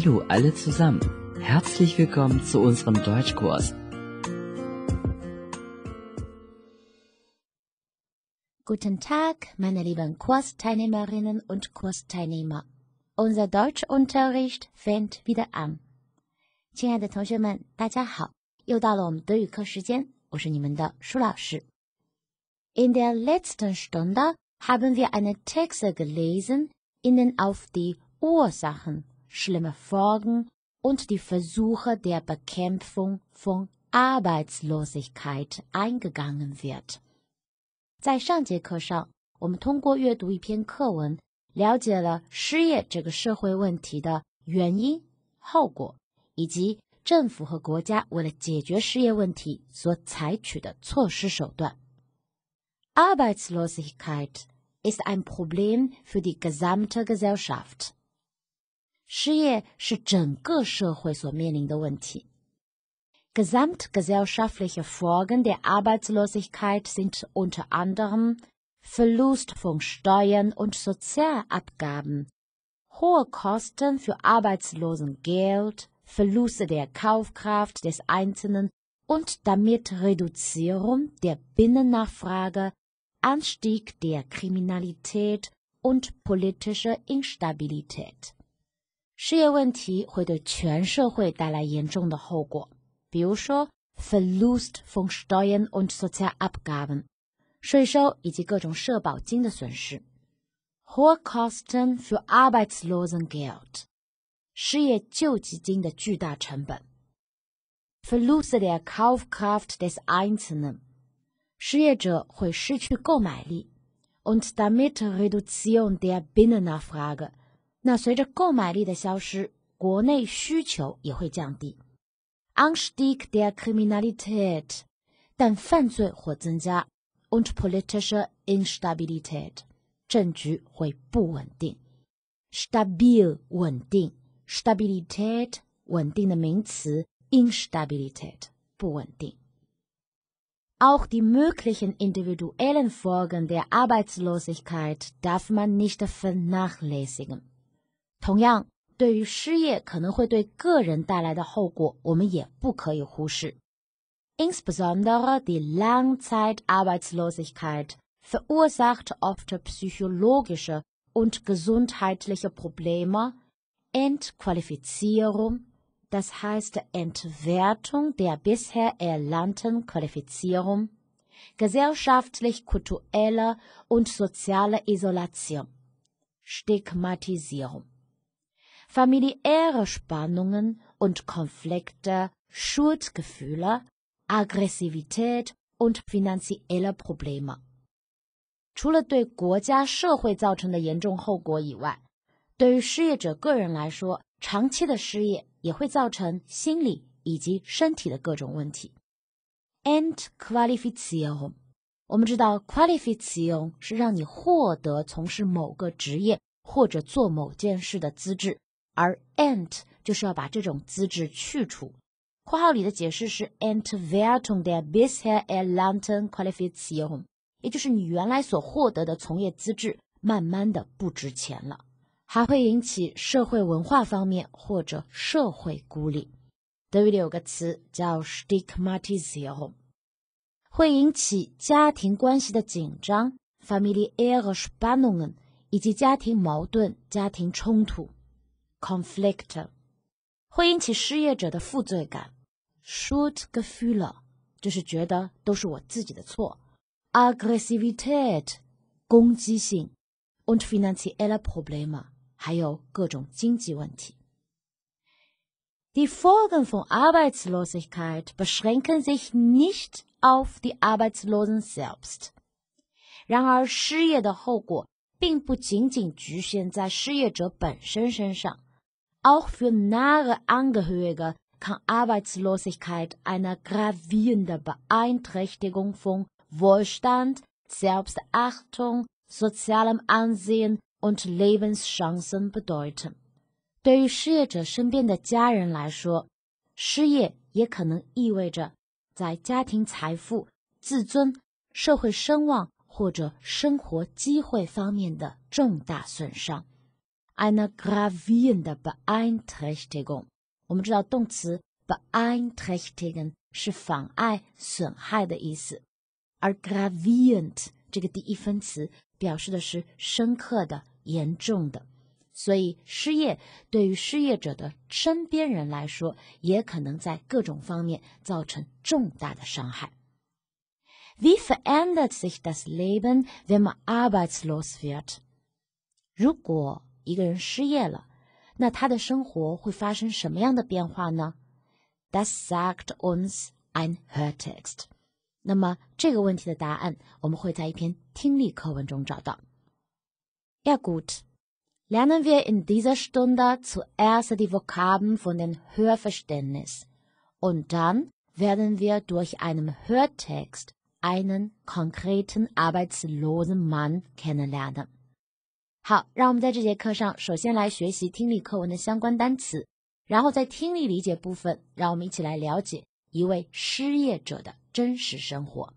Hallo alle zusammen. Herzlich willkommen zu unserem Deutschkurs. Guten Tag, meine lieben Kursteilnehmerinnen und Kursteilnehmer. Unser Deutschunterricht fängt wieder an. 亲爱的同学们，大家好，又到了我们德语课时间，我是你们的舒老师。In der letzten Stunde haben wir einen Text gelesen, in den auf die Ursachen, schlimme Folgen und die Versuche der Bekämpfung von Arbeitslosigkeit eingegangen wird. 在上节课上，我们通过阅读一篇课文，了解了失业这个社会问题的原因、后果，以及政府和国家为了解决失业问题所采取的措施手段。Arbeitslosigkeit ist ein Problem für die gesamte Gesellschaft。 失业是整个社会所面临的问题。Gesamtgesellschaftliche Folgen der Arbeitslosigkeit sind unter anderem Verlust von Steuern und Sozialabgaben, hohe Kosten für Arbeitslosengeld, Verluste der Kaufkraft des Einzelnen und damit Reduzierung der Binnennachfrage, Anstieg der Kriminalität und politische Instabilität。 失业问题会对全社会带来严重的后果，比如说 Verlust von Steuern und Sozialabgaben，税收以及各种社保金的损失；Hohe Kosten für Arbeitslosengeld，失业救济金的巨大成本；Verlust der Kaufkraft des Einzelnen，失业者会失去购买力；und damit Reduzierung der Binnennachfrage。那随着购买力的消失，国内需求也会降低。Anstieg der Kriminalität，但犯罪或增加，und politische Instabilität，政局会不稳定。Stabil 稳定，Stabilität 稳定的名词，Instabilität 不稳定。Auch die möglichen individuellen Folgen der Arbeitslosigkeit darf man nicht vernachlässigen。 同样，对于失业可能会对个人带来的后果，我们也不可以忽视。Insbesondere die Langzeitarbeitslosigkeit verursacht oft psychologische und gesundheitliche Probleme, Entqualifizierung, das heißt Entwertung der bisher erlernten Qualifizierung, gesellschaftlich-kulturelle und soziale Isolation, Stigmatisierung familiäre Spannungen und Konflikte, Schuldgefühle, Aggressivität und finanzielle Probleme。除了对国家社会造成的严重后果以外，对于失业者个人来说，长期的失业也会造成心理以及身体的各种问题。Entqualifizierung，我们知道 qualification 是让你获得从事某个职业或者做某件事的资质。 而 ent 就是要把这种资质去除。括号里的解释是 Entwertung der bisher erlernten Qualifikation，也就是你原来所获得的从业资质慢慢的不值钱了，还会引起社会文化方面或者社会孤立。德语里有个词叫 Stigmatisierung，会引起家庭关系的紧张 （familiäre Spannungen） 以及家庭矛盾、家庭冲突。Conflict 会引起失业者的负罪感，Schuldgefühle 就是觉得都是我自己的错，Aggressivität 攻击性，und finanzielle Probleme 还有各种经济问题。Die Folgen von Arbeitslosigkeit beschränken sich nicht auf die Arbeitslosen selbst。然而，失业的后果并不仅仅局限在失业者本身身上。Auch für nahe Angehörige kann Arbeitslosigkeit eine gravierende Beeinträchtigung von Wohlstand, Selbstachtung, sozialem Ansehen und Lebenschancen bedeuten. 对于失业者身边的家人来说，失业也可能意味着在家庭财富、自尊、社会声望或者生活机会方面的重大损伤。 Eine gravierende Beeinträchtigung。我们知道动词 beeinträchtigen 是妨碍、损害的意思，而 gravierend 这个第一分词表示的是深刻的、严重的。所以，失业对于失业者的身边人来说，也可能在各种方面造成重大的伤害。Wie verändert sich das Leben, wenn man arbeitslos wird？如果一个人失业了，那他的生活会发生什么样的变化呢？Das sagt uns ein Hörtext。那么这个问题的答案，我们会在一篇听力课文中找到。Ja gut, lernen wir in dieser Stunde zuerst die Vokabeln von dem Hörverständnis und dann werden wir durch einen Hörtext einen konkreten arbeitslosen Mann kennenlernen. 好，让我们在这节课上首先来学习听力课文的相关单词，然后在听力理解部分，让我们一起来了解一位失业者的真实生活。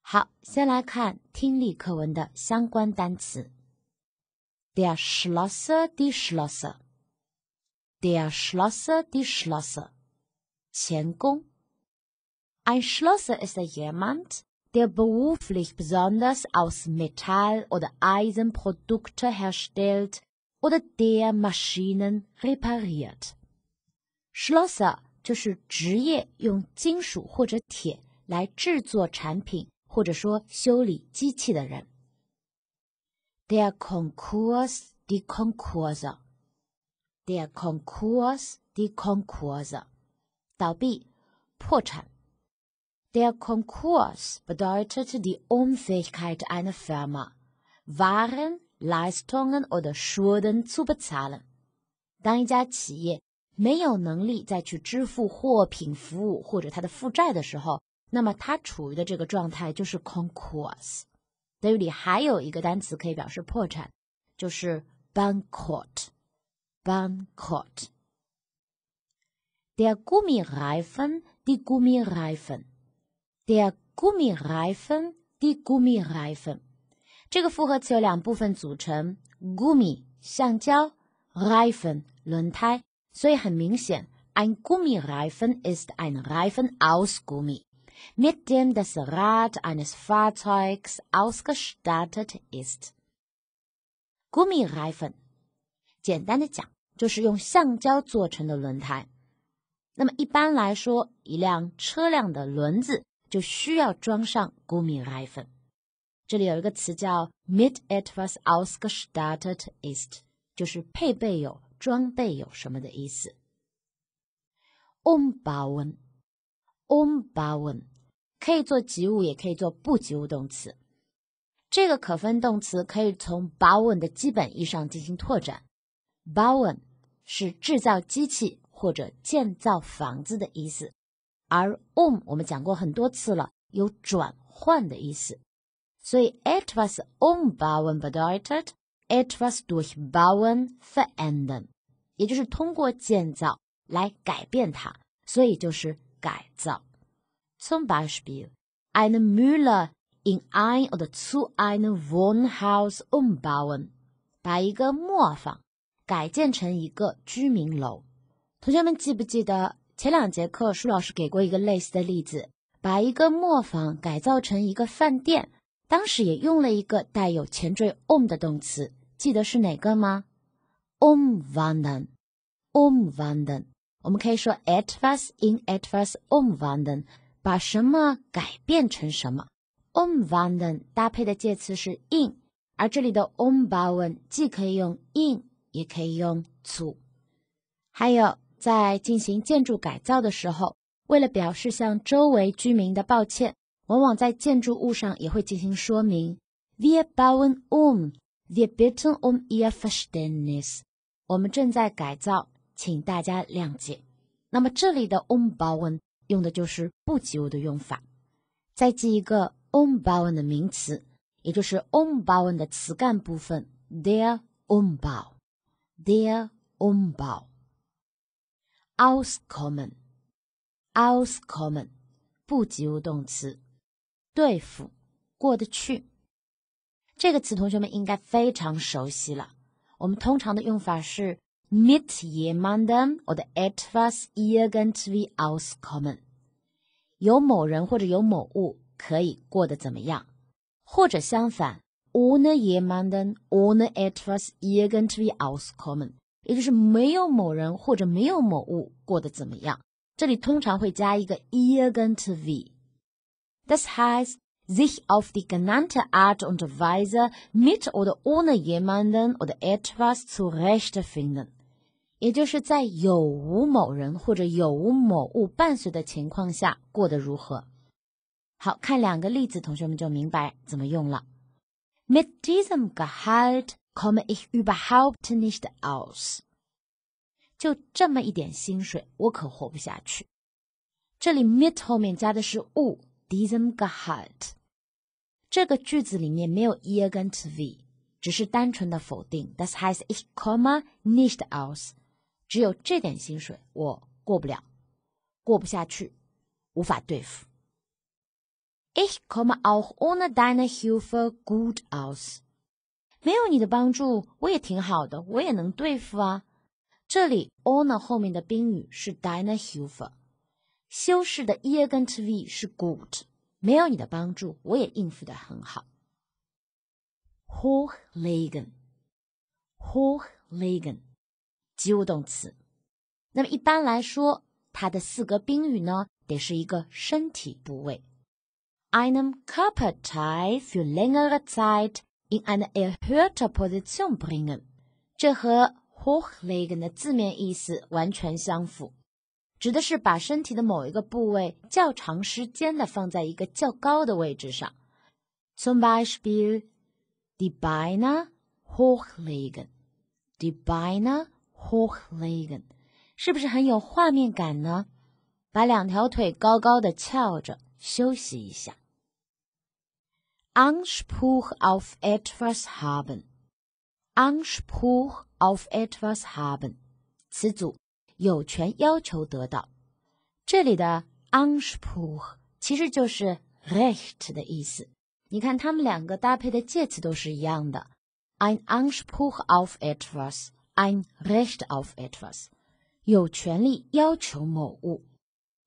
好，先来看听力课文的相关单词：der Schlosser，die Schlosser，der Schlosser，die Schlosser，钳工。Ein Schlosser ist jemand der beruflich besonders aus Metall oder Eisenprodukte herstellt oder der Maschinen repariert. Schlosser 就是职业用金属或者铁来制作产品，或者说修理机器的人。Der Konkurs, die Konkurse, der Konkurs, die Konkurse，倒闭、破产。 der Konkurs bedeutet die Unfähigkeit einer Firma, Waren, Leistungen oder Schulden zu bezahlen. 当一家企业没有能力再去支付货品、服务或者它的负债的时候，那么它处于的这个状态就是 Konkurs。德语里还有一个单词可以表示破产，就是 Bankrott。Bankrott。Der Gummireifen, die Gummireifen。 Der Gummireifen, die Gummireifen，这个复合词有两部分组成：Gummi 橡胶，Reifen 轮胎。所以很明显，ein Gummireifen ist ein Reifen aus Gummi, mit dem das Rad eines Fahrzeugs ausgestattet ist. Gummireifen，简单的讲就是用橡胶做成的轮胎。那么一般来说，一辆车辆的轮子。就需要装上 Gummireifen。这里有一个词叫 mit etwas ausgestattet ist，就是配备有、装备有什么的意思。umbauen，umbauen 可以做及物，也可以做不及物动词。这个可分动词可以从 bauen 的基本意义上进行拓展。bauen 是制造机器或者建造房子的意思。而 um 我们讲过很多次了，有转换的意思，所以 it was umbauen bedeutet it was durchbauen verändern，也就是通过建造来改变它，所以就是改造。Zum Beispiel eine Mühle in ein oder zu einem Wohnhaus umbauen，把一个磨坊改建成一个居民楼。同学们记不记得？前两节课，舒老师给过一个类似的例子，把一个磨坊改造成一个饭店，当时也用了一个带有前缀 om 的动词，记得是哪个吗？omwandeln，omwandeln，我们可以说 etwas in etwas omwandeln，把什么改变成什么。omwandeln 搭配的介词是 in，而这里的 ombauen 既可以用 in，也可以用 zu，还有。在进行建筑改造的时候，为了表示向周围居民的抱歉，往往在建筑物上也会进行说明。Wir bauen um, wir bitten um Ihr Verständnis。我们正在改造，请大家谅解。那么这里的 umbauen 用的就是不及物的用法。再记一个 umbauen 的名词，也就是 umbauen 的词干部分，der Umbau，der Umbau。auskommen，auskommen，不及物动词，对付，过得去。这个词同学们应该非常熟悉了。我们通常的用法是 mit jemandem oder etwas irgendwie auskommen，有某人或者有某物可以过得怎么样，或者相反，ohne jemanden ohne etwas irgendwie auskommen，也就是没有某人或者没有某物过得怎么样。这里通常会加一个 irgendwie。Das heißt, sich auf die genannte Art und Weise mit oder ohne jemanden oder etwas zurechtfinden，也就是在有无某人或者有无某物伴随的情况下过得如何。好看两个例子，同学们就明白怎么用了。Mit diesem Gehalt komme ich überhaupt nicht aus。就这么一点薪水，我可活不下去。这里 mit 后面加的是物，diesem Gehalt。这个句子里面没有 ihr 跟 t v，只是单纯的否定。Das heißt ich komme nicht aus，只有这点薪水我过不了，过不下去，无法对付。Ich komme auch ohne deine Hilfe gut aus。没有你的帮助，我也挺好的，我也能对付啊。这里 ohne 后面的宾语是 d i n a h i l f e r 修饰的 ihr 跟 t v 是 good。没有你的帮助，我也应付的很好。hochlegen，hochlegen，及物动词。那么一般来说，它的四个宾语呢，得是一个身体部位。einem Körperteil für längere Zeit in eine erhöhte Position bringen，这和 hochlegen 的字面意思完全相符。指的是把身体的某一个部位较长时间的放在一个较高的位置上。Zum Beispiel die Beine hochlegen, die Beine hochlegen，是不是很有画面感呢？把两条腿高高的翘着，休息一下。Anspruch auf etwas haben, Anspruch auf etwas haben，词组。有权要求得到，这里的 Anspruch 其实就是 Recht 的意思。你看，它们两个搭配的介词都是一样的，ein Anspruch auf etwas，ein Recht auf etwas，有权利要求某物。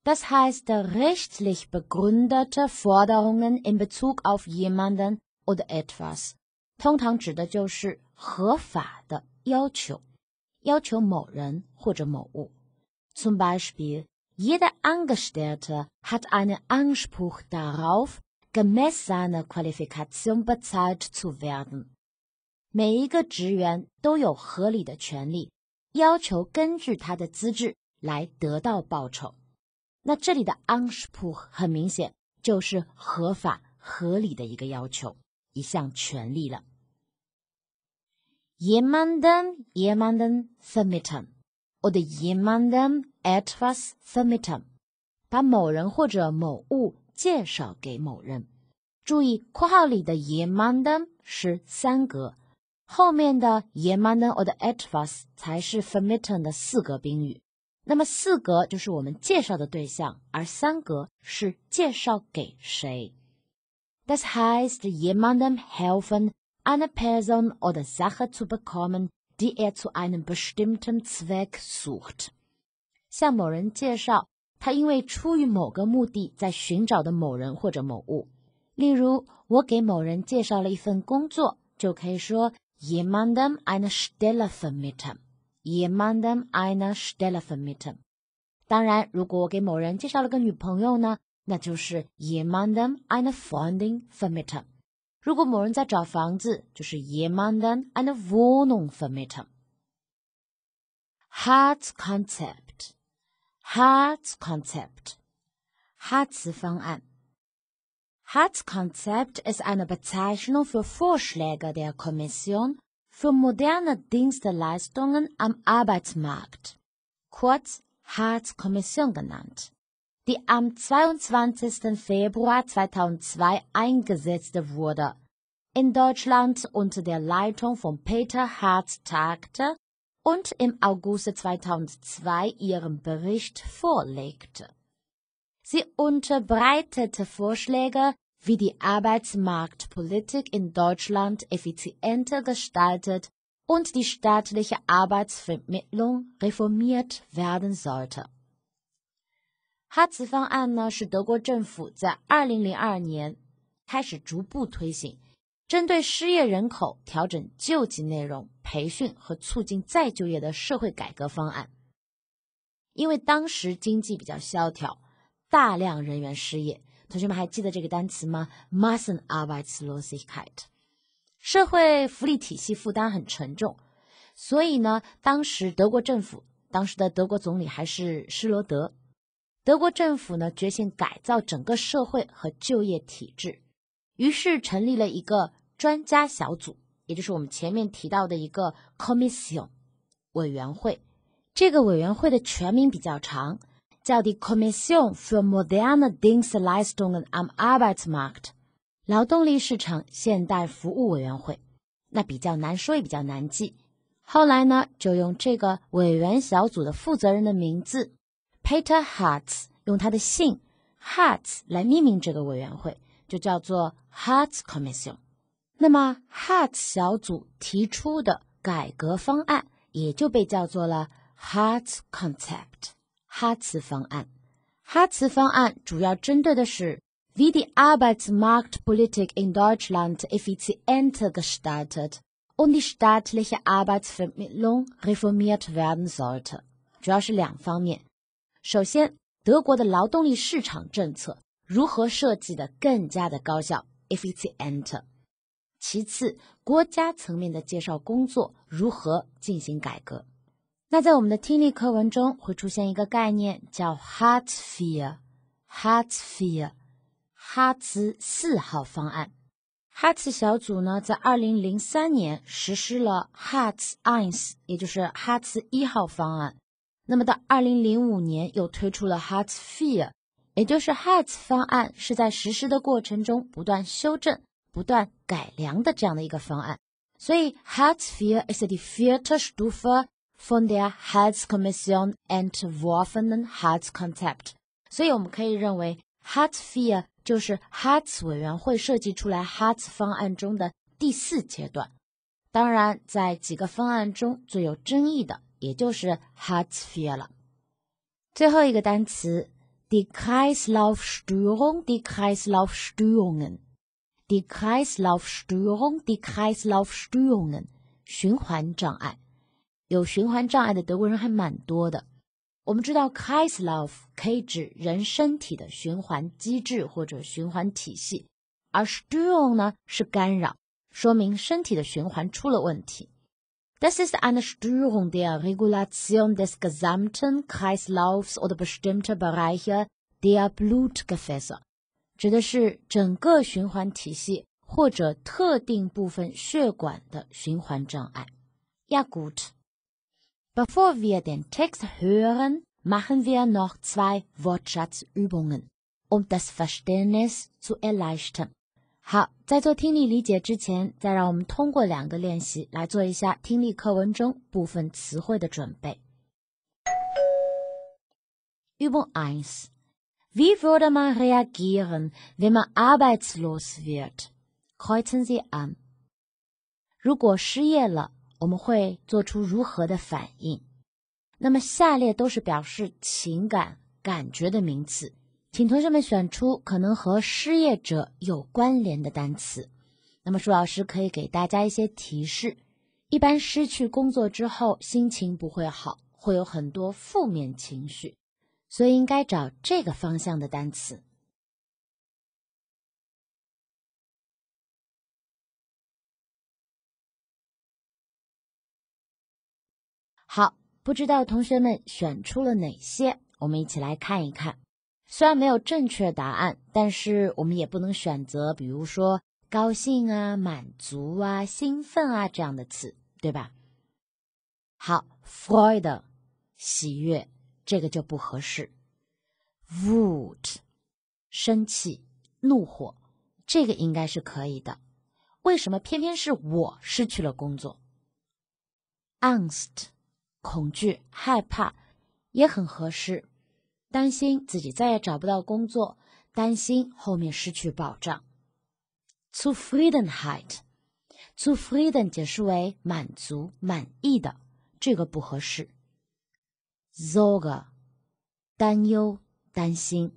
Das heißt, rechtlich begründete Forderungen in Bezug auf jemanden oder etwas，通常指的就是合法的要求。要求某人或者某物。Zum Beispiel, jeder Angestellte hat einen Anspruch darauf, gemäß seiner Qualifikation bezahlt zu werden. 每一个职员都有合理的权利，要求根据他的资质来得到报酬。 那这里的 anspul 很明显就是合法合理的一个要求，一项权利了。jemanden jemanden vermitteln oder jemandem etwas vermitteln，把某人或者某物介绍给某人。注意，括号里的 jemanden 是三格，后面的 jemanden oder etwas 才是 vermitten 的四格宾语。那么四格就是我们介绍的对象，而三格是介绍给谁。Das heißt, jemandem helfen eine Person oder Sache zu bekommen, die er zu einem bestimmten Zweck sucht。向某人介绍他因为出于某个目的在寻找的某人或者某物。例如，我给某人介绍了一份工作，就可以说 jemandem eine Stelle vermitteln。jemandem eine Stelle vermitteln。当然，如果我给某人介绍了个女朋友呢，那就是 jemandem eine Freundin vermitteln。如果某人在找房子，就是 jemanden eine Wohnung vermieten。Hartz-Konzept, Hartz-Konzept, Hartz-方案。Hartz-Konzept ist eine Bezeichnung für Vorschläge der Kommission für moderne Dienstleistungen am Arbeitsmarkt, kurz Hartz-Kommission genannt die am 22. Februar 2002 eingesetzt wurde, in Deutschland unter der Leitung von Peter Hartz tagte und im August 2002 ihren Bericht vorlegte. Sie unterbreitete Vorschläge, wie die Arbeitsmarktpolitik in Deutschland effizienter gestaltet und die staatliche Arbeitsvermittlung reformiert werden sollte。哈茨方案呢，是德国政府在二零零二年开始逐步推行，针对失业人口调整救济内容、培训和促进再就业的社会改革方案。因为当时经济比较萧条，大量人员失业。同学们还记得这个单词吗？Massenarbeitslosigkeit。社会福利体系负担很沉重，所以呢，当时德国政府，当时的德国总理还是施罗德。德国政府呢，决心改造整个社会和就业体制，于是成立了一个专家小组，也就是我们前面提到的一个 Commission 委员会。这个委员会的全名比较长，叫 Die Kommission für moderne Dienstleistungen am Arbeitsmarkt，劳动力市场现代服务委员会。那比较难说，也比较难记。后来呢，就用这个委员小组的负责人的名字。Peter Hartz 用他的姓 Hartz 来命名这个委员会，就叫做 Hartz Commission。那么 Hartz 小组提出的改革方案也就被叫做了 Hartz Concept，哈茨方案。哈茨方案主要针对的是 wie die Arbeitsmarktpolitik in Deutschland effizienter gestaltet und die staatliche Arbeitsvermittlung reformiert werden sollte。主要是两方面。首先，德国的劳动力市场政策如何设计的更加的高效 （efficient）？其次，国家层面的介绍工作如何进行改革？那在我们的听力课文中会出现一个概念，叫 Hartz IV。Hartz IV，哈茨四号方案。哈茨小组呢，在二零零三年实施了 Hartz I，也就是哈茨一号方案。那么到二零零五年又推出了 Hartz IV，也就是 Hartz 方案是在实施的过程中不断修正、不断改良的这样的一个方案。所以 Hartz IV ist die vierte Stufe von der Hartz-Kommission entworfenen Hartz-Konzept。所以我们可以认为 Hartz IV 就是 Hartz 委员会设计出来 Hartz 方案中的第四阶段。当然，在几个方案中最有争议的。也就是 Hartz IV 了。最后一个单词，die Kreislaufstörung，die Kreislaufstörungen，die Kreislaufstörung，die Kreislaufstörungen，循环障碍。有循环障碍的德国人还蛮多的。我们知道 Kreislauf 可以指人身体的循环机制或者循环体系，而 Störung 呢是干扰，说明身体的循环出了问题。Das ist eine Störung der Regulation des gesamten Kreislaufs oder bestimmter Bereiche der Blutgefäße，指的是整个循环体系或者特定部分血管的循环障碍。Ja gut. Bevor wir den Text hören, machen wir noch zwei Wortschatzübungen, um das Verständnis zu erleichtern. 好，在做听力理解之前，再让我们通过两个练习来做一下听力课文中部分词汇的准备。Übung eins: Wie würde man reagieren, wenn man arbeitslos wird? Kreuzen Sie an. 如果失业了， 我们会做出如何的反应？那么下列都是表示情感、感觉的名词。请同学们选出可能和失业者有关联的单词。那么，舒老师可以给大家一些提示。一般失去工作之后，心情不会好，会有很多负面情绪，所以应该找这个方向的单词。好，不知道同学们选出了哪些？我们一起来看一看。虽然没有正确答案，但是我们也不能选择，比如说高兴啊、满足啊、兴奋啊这样的词，对吧？好，Freud，喜悦，这个就不合适。Wut，生气、怒火，这个应该是可以的。为什么偏偏是我失去了工作？Angst，恐惧、害怕，也很合适。担心自己再也找不到工作，担心后面失去保障。To freedom height，to freedom 解释为满足、满意的，这个不合适。Zoga，担忧、担心，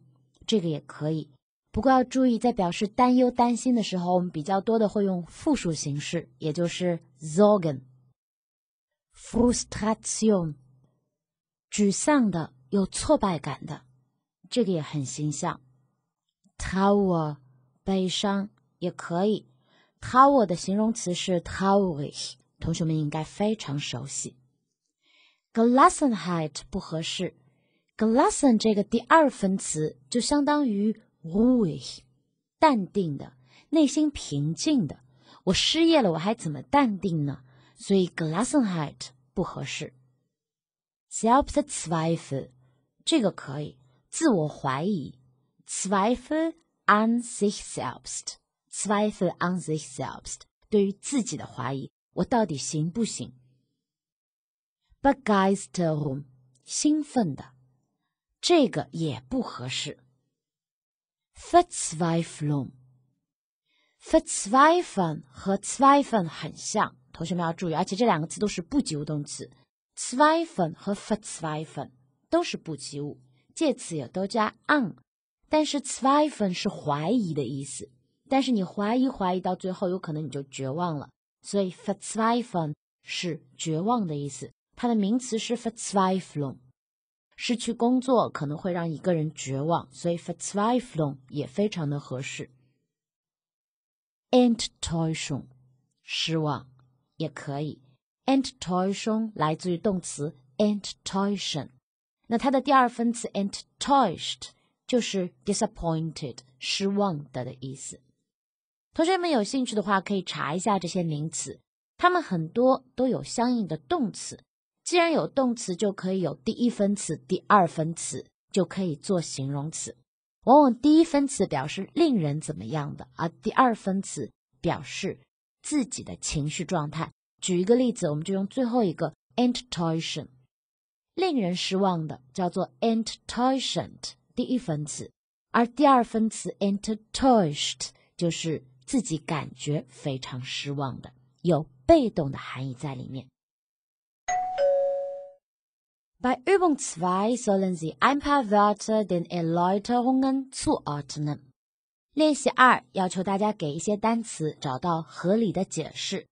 这个也可以。不过要注意，在表示担忧、担心的时候，我们比较多的会用复数形式，也就是 Sorgen。Frustration，沮丧的、有挫败感的，这个也很形象。Trauer，悲伤也可以。Trauer 的形容词是 traurig，同学们应该非常熟悉。Glassenheit 不合适。，Glassen 这个第二分词就相当于 ruhig，淡定的，内心平静的。我失业了，我还怎么淡定呢？所以 Glassenheit 不合适。Selbstzweifel 这个可以，自我怀疑。Zweifel an sich selbst，Zweifel an sich selbst，对于自己的怀疑，我到底行不行？Begeisterung 兴奋的，这个也不合适。Verzweiflung，Verzweifeln 和 Zweifeln 很像，同学们要注意，而且这两个词都是不及物动词。Zweifeln 和 Verzweifeln 都是不及物，介词也都加 an，但是 Zweifeln 是怀疑的意思。但是你怀疑怀疑到最后，有可能你就绝望了，所以 Verzweifeln 是绝望的意思。它的名词是 Verzweiflung。失去工作可能会让一个人绝望，所以 verzweiflung 也非常的合适。enttäuschung 失望也可以。enttäuschung 来自于动词 enttäuschen，那它的第二分词 enttäuscht 就是 disappointed 失望的的意思。同学们有兴趣的话，可以查一下这些名词，它们很多都有相应的动词。既然有动词，就可以有第一分词、第二分词，就可以做形容词。往往第一分词表示令人怎么样的，而第二分词表示自己的情绪状态。举一个例子，我们就用最后一个 enttäuschen，令人失望的叫做 enttäuschend，第一分词，而第二分词 enttäuscht 就是自己感觉非常失望的，有被动的含义在里面。Bei Übung 2 sollen Sie ein paar Wörter den Erläuterungen zuordnen. 练习二要求大家给一些单词找到合理的解释。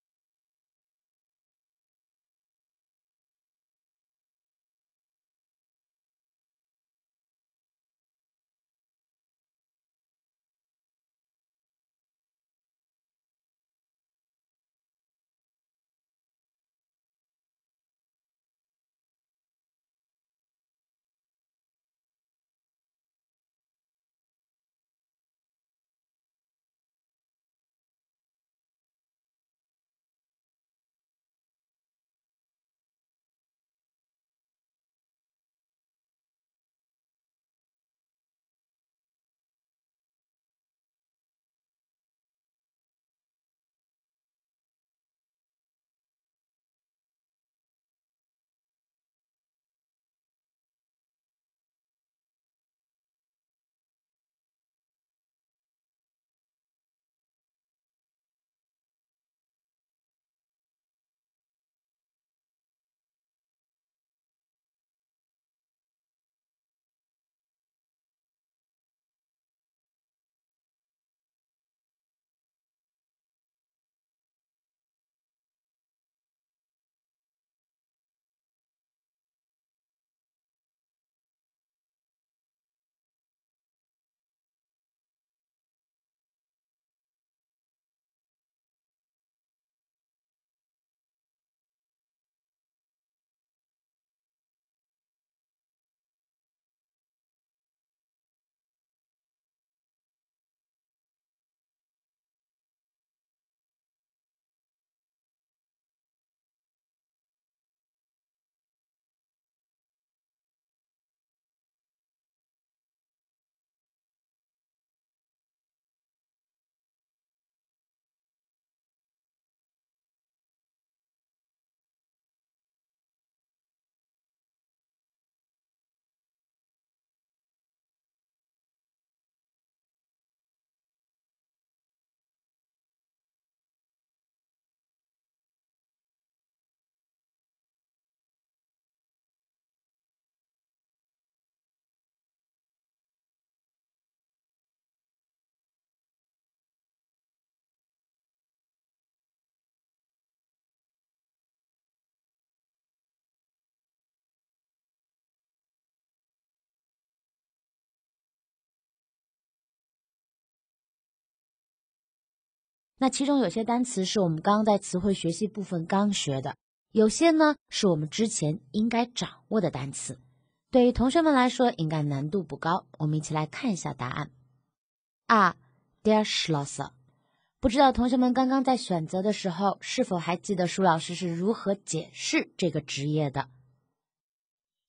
那其中有些单词是我们刚刚在词汇学习部分刚学的，有些呢是我们之前应该掌握的单词。对于同学们来说，应该难度不高。我们一起来看一下答案。啊，der Schlosser。不知道同学们刚刚在选择的时候，是否还记得舒老师是如何解释这个职业的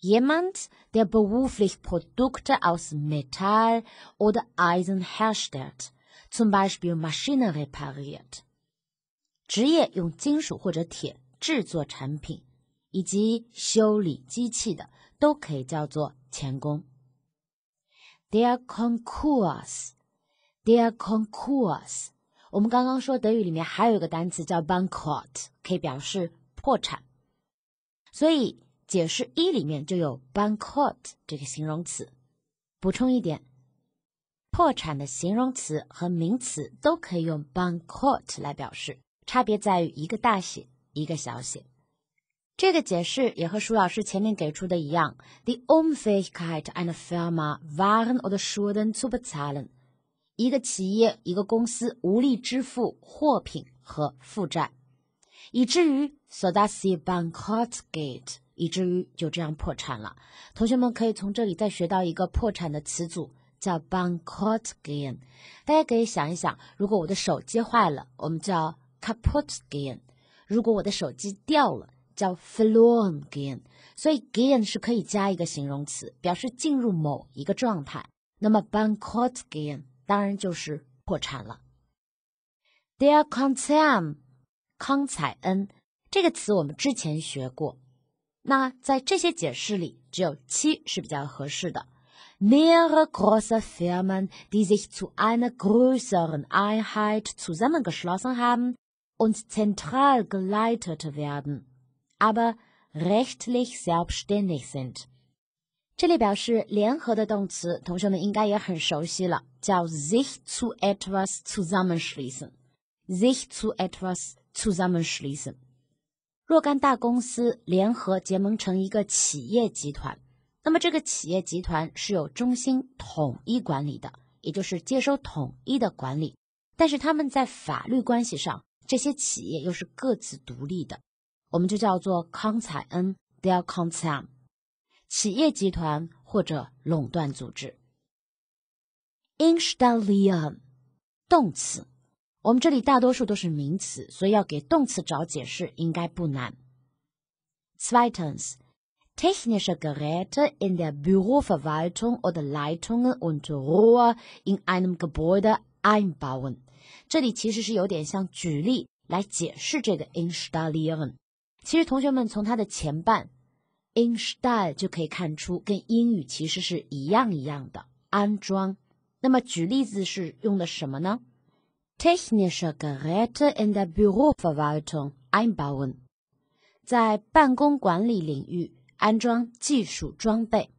？Jemand, der beruflich Produkte aus Metall oder Eisen herstellt. Zum Beispiel Maschine repariert，。职业用金属或者铁制作产品，以及修理机器的，都可以叫做钳工。Der Konkurs，der Konkurs。我们刚刚说德语里面还有一个单词叫 bankrott，可以表示破产。所以解释一里面就有 bankrott 这个形容词。补充一点。破产的形容词和名词都可以用 bankrupt 来表示，差别在于一个大写，一个小写。这个解释也和舒老师前面给出的一样：die Unfähigkeit einer Firma Waren oder Schulden zu bezahlen。一个企业、一个公司无力支付货品和负债，以至于 sodasie bankrupt geht，以至于就这样破产了。同学们可以从这里再学到一个破产的词组。叫 bankrupt gehen，大家可以想一想，如果我的手机坏了，我们叫 kaputt gehen；如果我的手机掉了，叫 verloren gehen。所以 gehen 是可以加一个形容词，表示进入某一个状态。那么 bankrupt gehen 当然就是破产了。Der Konzern，康采恩这个词我们之前学过，那在这些解释里，只有七是比较合适的。mehrere große Firmen, die sich zu einer größeren Einheit zusammengeschlossen haben und zentral geleitet werden, aber rechtlich selbstständig sind. 这里表示联合的动词，同学们应该也很熟悉了，叫 sich zu etwas zusammenschließen。sich zu etwas zusammenschließen。若干大公司联合结盟成一个企业集团。 那么这个企业集团是有中心统一管理的，也就是接收统一的管理。但是他们在法律关系上，这些企业又是各自独立的，我们就叫做康采恩 （Der Konzern） 企业集团或者垄断组织。Installieren 动词，我们这里大多数都是名词，所以要给动词找解释应该不难。Zweitens。technische Geräte in der Büroverwaltung oder Leitungen und Rohr in einem Gebäude einbauen。这里其实是有点像举例来解释这个 installieren。其实同学们从它的前半 install 就可以看出，跟英语其实是一样一样的安装。那么举例子是用的什么呢？technische Geräte in der Büroverwaltung einbauen，在办公管理领域。 安装技术装备，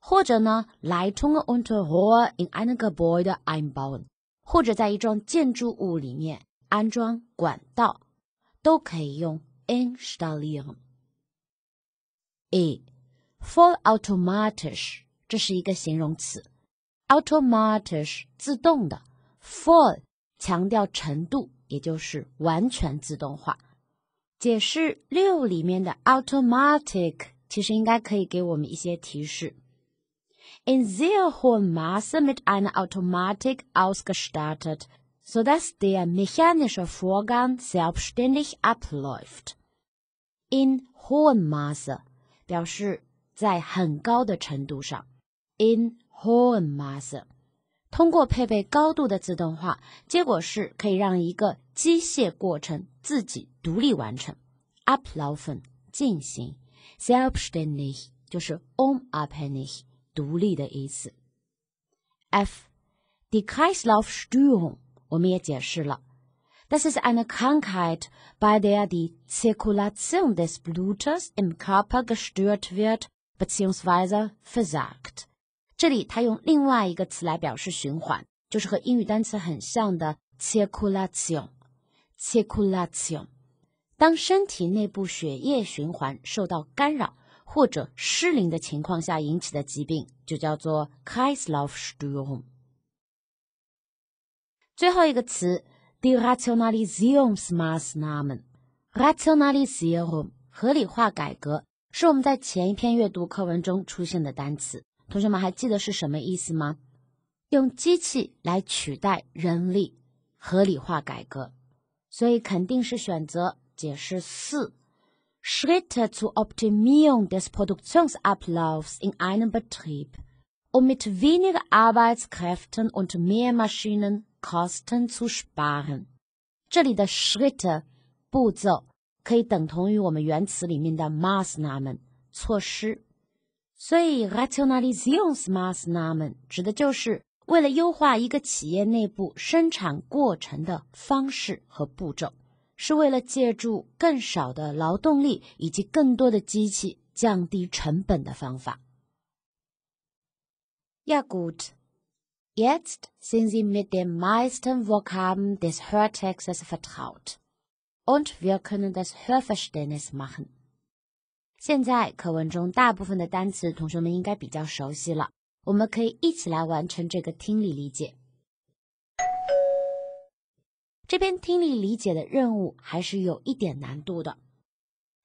或者呢，Leitung und Rohr in einem Gebäude einbauen，或者在一幢建筑物里面安装管道，都可以用 installieren。E，vollautomatisch，这是一个形容词，automatisch 自动的，full 强调程度，也就是完全自动化。解释六里面的 automatic。其实应该可以给我们一些提示。In sehr hohem Maße mit einer Automatik ausgestattet, so dass der mechanische Vorgang selbstständig abläuft. In hohem Maße 表示在很高的程度上。In hohem Maße 通过配备高度的自动化，结果是可以让一个机械过程自己独立完成。Ablaufen 进行。Selbstständig 就是 unabhängig 独立的意思。F die Kreislaufstörung 我们也解释了，das ist eine Krankheit, bei der die Zirkulation des Blutes im Körper gestört wird bzw. versagt。这里它用另外一个词来表示循环，就是和英语单词很像的 circulation。 当身体内部血液循环受到干扰或者失灵的情况下引起的疾病，就叫做 Kreislaufstörung。最后一个词 d e Rationalisierungsmaßnahmen。Rationalisierung 合理化改革是我们在前一篇阅读课文中出现的单词。同学们还记得是什么意思吗？用机器来取代人力，合理化改革。所以肯定是选择解释四。Schritte zur Optimierung des Produktionsablaufs in einem Betrieb, um mit weniger Arbeitskräften und mehr Maschinen Kosten zu sparen。这里的 Schritte 步骤可以等同于我们原词里面的 Maßnahmen 措施，所以 Rationalisierungsmaßnahmen 指的就是为了优化一个企业内部生产过程的方式和步骤。是为了借助更少的劳动力以及更多的机器降低成本的方法。Ja gut, jetzt sind Sie mit den meisten Vokabeln des Hörtextes vertraut und wir können das Hörverständnis machen。现在课文中大部分的单词，同学们应该比较熟悉了。我们可以一起来完成这个听力理解。这篇听力理解的任务还是有一点难度的。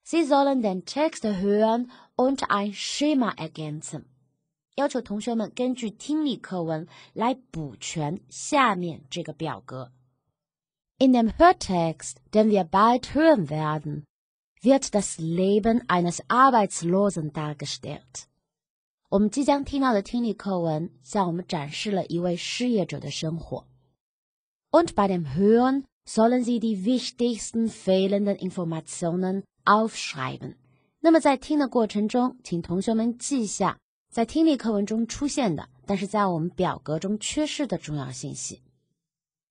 Sie sollen den Text hören und ein Schema ergänzen。要求同学们根据听力课文来补全下面这个表格。In dem Hörtext, den wir bald hören werden, wird das Leben eines Arbeitslosen dargestellt。我们即将听到的听力课文向我们展示了一位失业者的生活。Und bei dem Hören sollen Sie die wichtigsten fehlenden Informationen aufschreiben。那么在听的过程中，请同学们记下在听力课文中出现的，但是在我们表格中缺失的重要信息。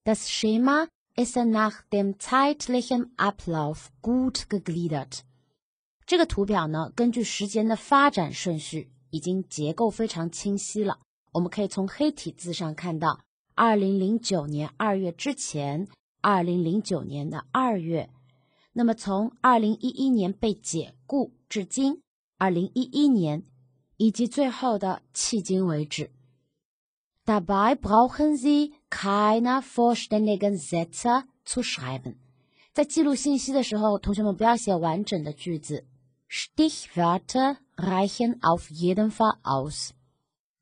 Das Schema ist nach dem zeitlichen Ablauf gut gegliedert。这个图表呢，根据时间的发展顺序，已经结构非常清晰了。我们可以从黑体字上看到。 二零零九年二月之前，二零零九年的二月，那么从二零一一年被解雇至今，二零一一年，以及最后的迄今为止。Dabei brauchen Sie keine vollständigen Sätze zu schreiben。在记录信息的时候，同学们不要写完整的句子。Stichwörter reichen auf jeden Fall aus。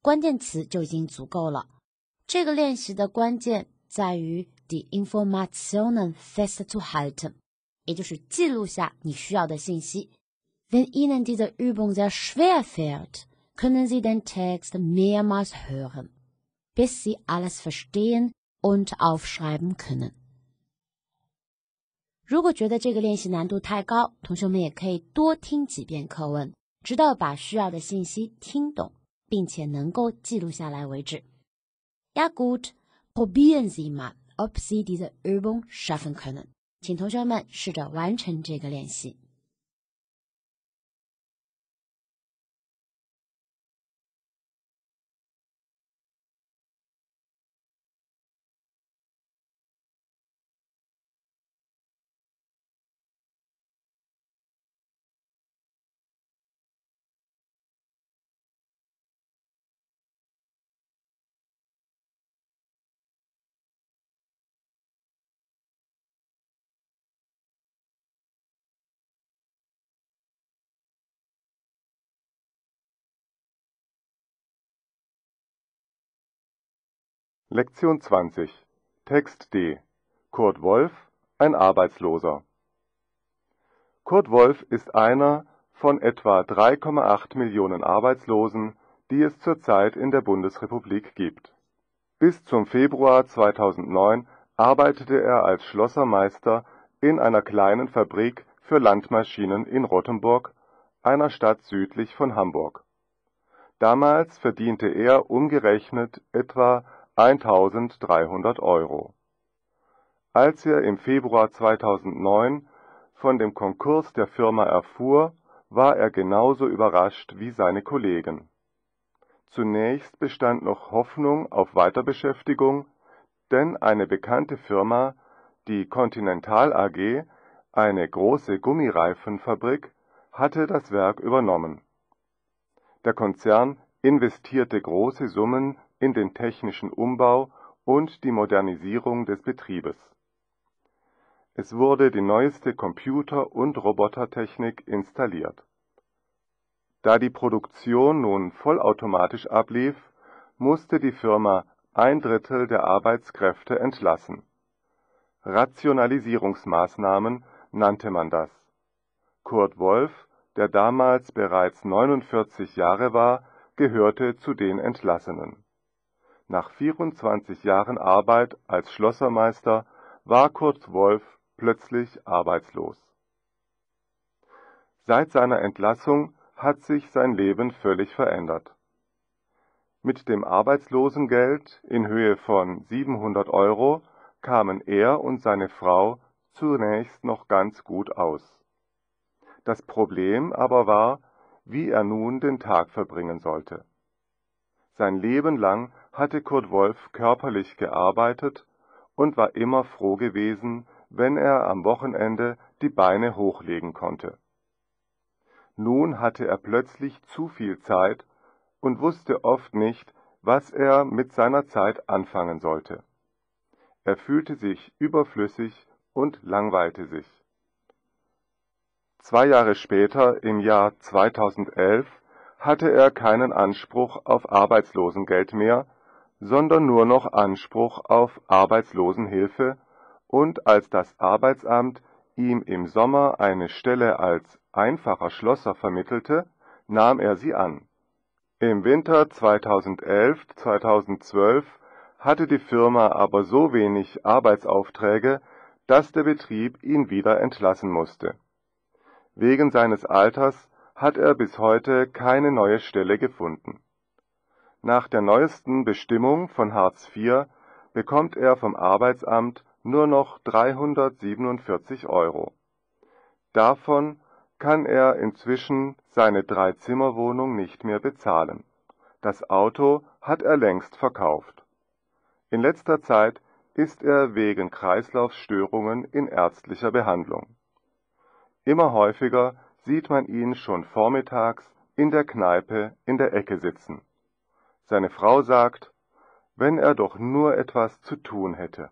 关键词就已经足够了。这个练习的关键在于 the Informationen festzuhalten，也就是记录下你需要的信息。Wenn Ihnen diese Übung sehr schwer fällt, können Sie den Text mehrmals hören, bis Sie alles verstehen und aufschreiben können. 如果觉得这个练习难度太高，同学们也可以多听几遍课文，直到把需要的信息听懂，并且能够记录下来为止。Ja gut, probieren Sie mal, ob Sie diese Übung schaffen können. 请同学们试着完成这个练习。Lektion 20 Text D Kurt Wolf, ein Arbeitsloser Kurt Wolf ist einer von etwa 3,8 Millionen Arbeitslosen, die es zurzeit in der Bundesrepublik gibt. Bis zum Februar 2009 arbeitete er als Schlossermeister in einer kleinen Fabrik für Landmaschinen in Rottenburg, einer Stadt südlich von Hamburg. Damals verdiente er umgerechnet etwa 1.300 Euro. Als er im Februar 2009 von dem Konkurs der Firma erfuhr, war er genauso überrascht wie seine Kollegen. Zunächst bestand noch Hoffnung auf Weiterbeschäftigung, denn eine bekannte Firma, die Continental AG, eine große Gummireifenfabrik, hatte das Werk übernommen. Der Konzern investierte große Summen in den technischen Umbau und die Modernisierung des Betriebes. Es wurde die neueste Computer und Robotertechnik installiert. Da die Produktion nun vollautomatisch ablief, musste die Firma ein Drittel der Arbeitskräfte entlassen. Rationalisierungsmaßnahmen nannte man das. Kurt Wolf, der damals bereits 49 Jahre war, gehörte zu den Entlassenen. Nach 24 Jahren Arbeit als Schlossermeister war Kurt Wolf plötzlich arbeitslos. Seit seiner Entlassung hat sich sein Leben völlig verändert. Mit dem Arbeitslosengeld in Höhe von 700 Euro kamen er und seine Frau zunächst noch ganz gut aus. Das Problem aber war, wie er nun den Tag verbringen sollte. Sein Leben lang hatte Kurt Wolf körperlich gearbeitet und war immer froh gewesen, wenn er am Wochenende die Beine hochlegen konnte. Nun hatte er plötzlich zu viel Zeit und wusste oft nicht, was er mit seiner Zeit anfangen sollte. Er fühlte sich überflüssig und langweilte sich. Zwei Jahre später, im Jahr 2011, hatte er keinen Anspruch auf Arbeitslosengeld mehr, sondern nur noch Anspruch auf Arbeitslosenhilfe, und als das Arbeitsamt ihm im Sommer eine Stelle als einfacher Schlosser vermittelte, nahm er sie an. Im Winter 2011/2012 hatte die Firma aber so wenig Arbeitsaufträge, dass der Betrieb ihn wieder entlassen musste. Wegen seines Alters hat er bis heute keine neue Stelle gefunden. Nach der neuesten Bestimmung von Hartz IV bekommt er vom Arbeitsamt nur noch 347 Euro. Davon kann er inzwischen seine Dreizimmerwohnung nicht mehr bezahlen. Das Auto hat er längst verkauft. In letzter Zeit ist er wegen Kreislaufstörungen in ärztlicher Behandlung. Immer häufiger sieht man ihn schon vormittags in der Kneipe in der Ecke sitzen. Seine Frau sagt, wenn er doch nur etwas zu tun hätte.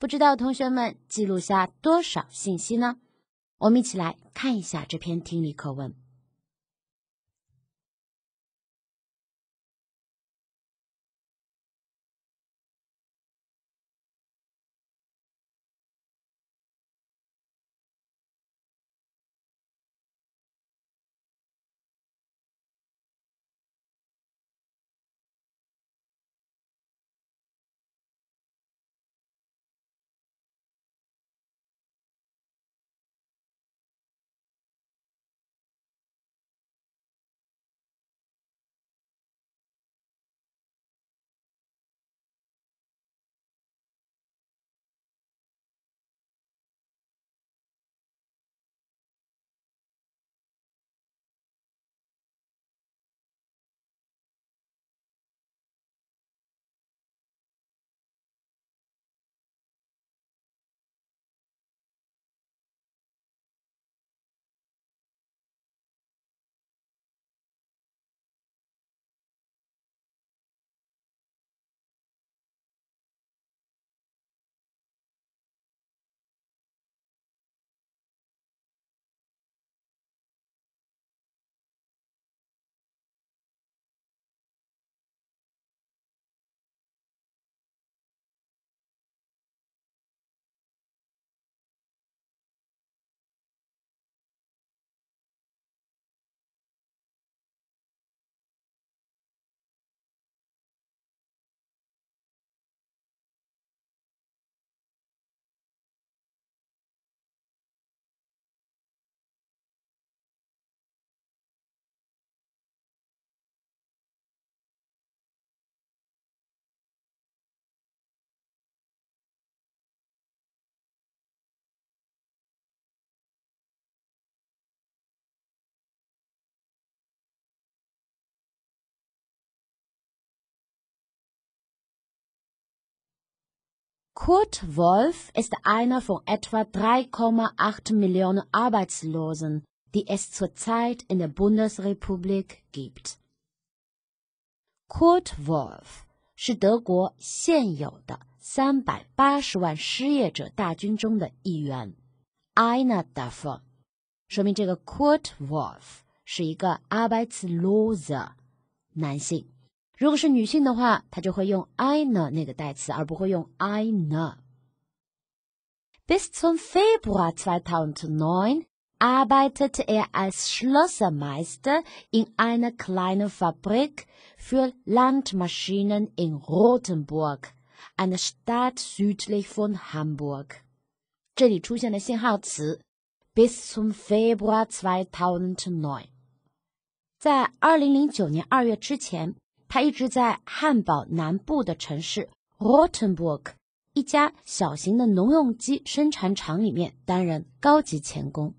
不知道同学们记录下多少信息呢？我们一起来看一下这篇听力课文。Kurt Wolf ist einer von etwa 3,8 Millionen Arbeitslosen, die es zurzeit in der Bundesrepublik gibt. Kurt Wolf 是德国现有的三百八十万失业者大军中的一员，einer davon，说明这个 Kurt Wolf 是一个 Arbeitsloser 男性。 如果是女性的话，她就会用 eine 那个代词，而不会用 eine。Bis zum Februar 2009 arbeitete er als Schlossermeister in einer kleinen Fabrik für Landmaschinen in Rothenburg, einer Stadt südlich von Hamburg. 这里出现了信号词 bis zum Februar 2009。在二零零九年二月之前， 他一直在汉堡南部的城市 Rothenburg 一家小型的农用机生产厂里面担任高级钳工。